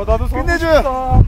아, 나도 끝내줘요.